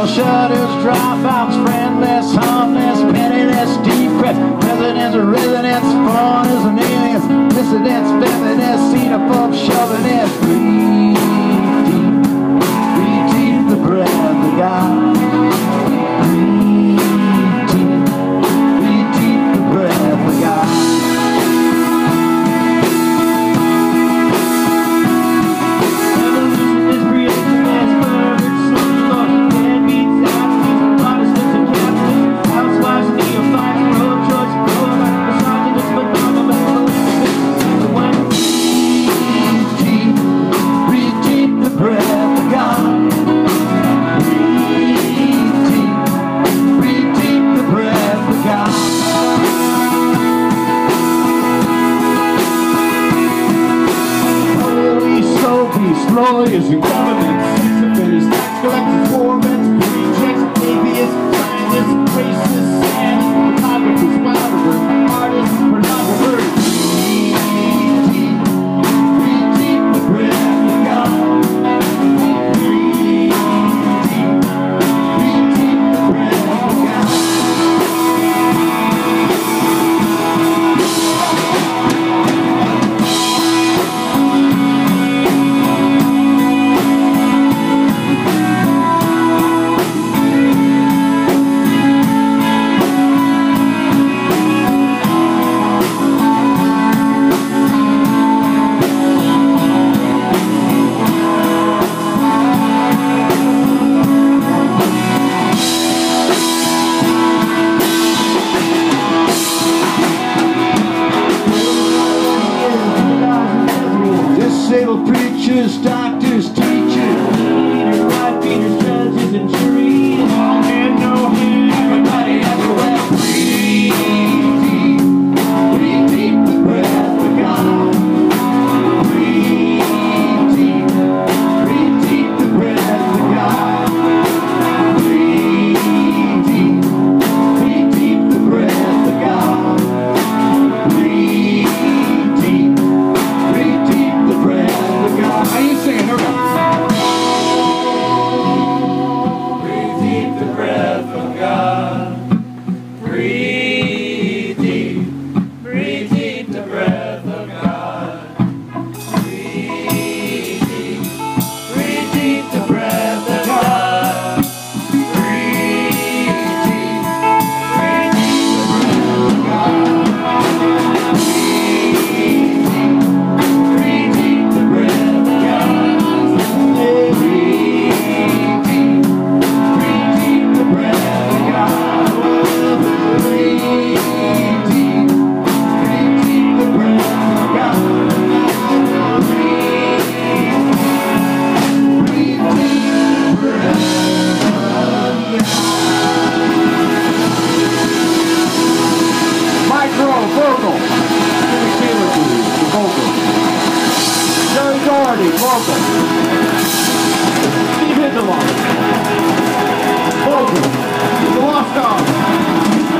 Shell shutters, dropouts, friendless, homeless, penniless, depressed, residents, residents, foreigners, and aliens, dissidents, feminists, xenophobes, chauvinists. boy is a disabled preachers, doctors, Hardy, vocal. Steve Hindalong, vocal. The Lost Dog,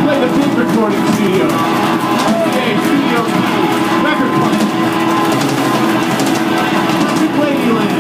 play the big recording studio. Okay, Studio B, record plant. Classic Ladyland.